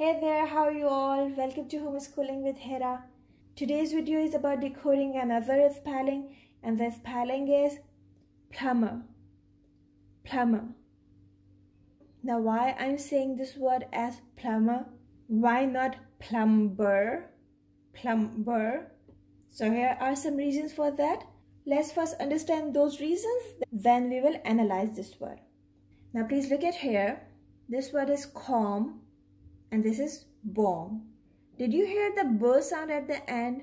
Hey there, how are you all? Welcome to Homeschooling with Hira. Today's video is about decoding another spelling and the spelling is plumber. Plumber. Now why I'm saying this word as plumber? Why not plumber? Plumber. So here are some reasons for that. Let's first understand those reasons, then we will analyze this word. Now please look at here. This word is calm and this is bomb. Did you hear the b sound at the end?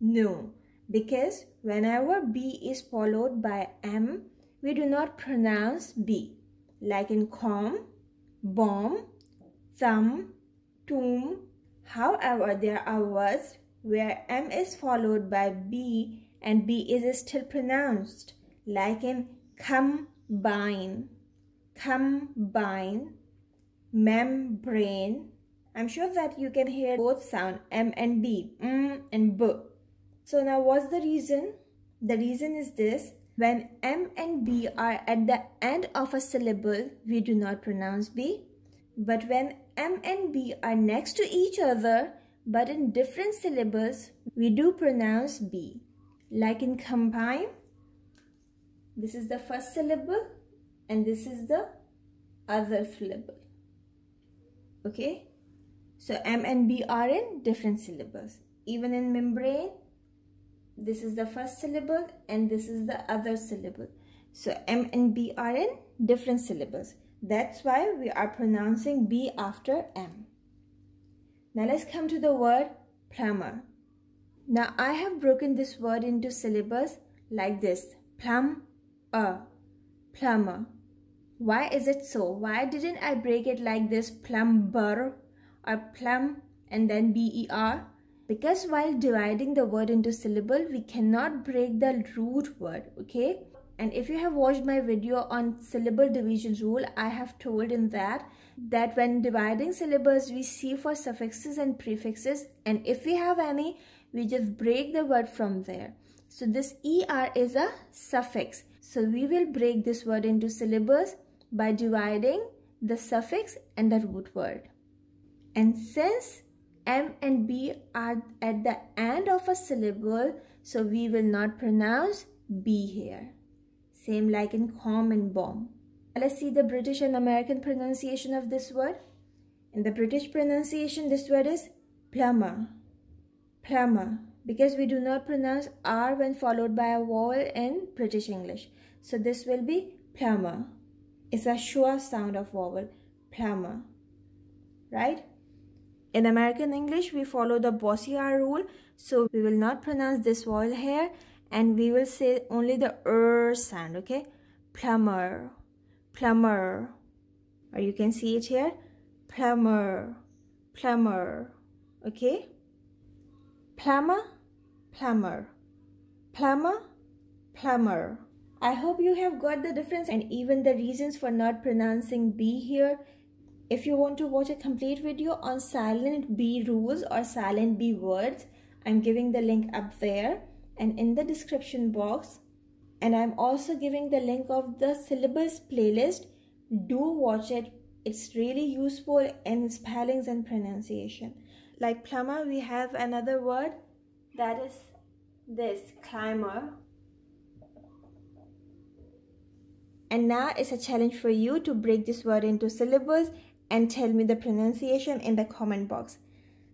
No, because whenever b is followed by m, we do not pronounce b. Like in calm, bomb, thumb, tomb. However, there are words where m is followed by b and b is still pronounced. Like in combine, combine, membrane. I'm sure that you can hear both sound M and B, M and B. So now what's the reason? The reason is this. When M and B are at the end of a syllable, we do not pronounce B. But when M and B are next to each other, but in different syllables, we do pronounce B. Like in combine, this is the first syllable and this is the other syllable okay? So m and b are in different syllables. Even in membrane this is the first syllable and this is the other syllable. So m and b are in different syllables. That's why we are pronouncing b after m. Now let's come to the word plumber. Now i have broken this word into syllables like this. Plum a plumber why is it so? Why didn't I break it like this plumber or plum and then ber? Because while dividing the word into syllable, we cannot break the root word, okay? And if you have watched my video on syllable division rule, I have told in that that when dividing syllables, we see for suffixes and prefixes. And if we have any, we just break the word from there. So this ER is a suffix. So we will break this word into syllables by dividing the suffix and the root word. And since M and B are at the end of a syllable, so we will not pronounce B here. Same like in com and bomb. Let's see the British and American pronunciation of this word. In the British pronunciation, this word is plumber. Plumber. Because we do not pronounce R when followed by a vowel in British English. So this will be plumber. It's a schwa sound of vowel, plumber, right? In American English, we follow the bossy R rule, so we will not pronounce this vowel here, and we will say only the er sound, okay? Plumber, plumber, or you can see it here, plumber, plumber, okay? Plumber, plumber, plumber, plumber. I hope you have got the difference and even the reasons for not pronouncing B here. If you want to watch a complete video on silent B rules or silent B words, I'm giving the link up there and in the description box. And I'm also giving the link of the syllables playlist. Do watch it. It's really useful in spellings and pronunciation. Like plumber, we have another word that is this, climber And now it's a challenge for you to break this word into syllables and tell me the pronunciation in the comment box.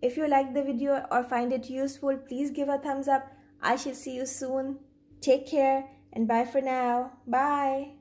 If you like the video or find it useful, please give a thumbs up. I shall see you soon. Take care and bye for now. Bye.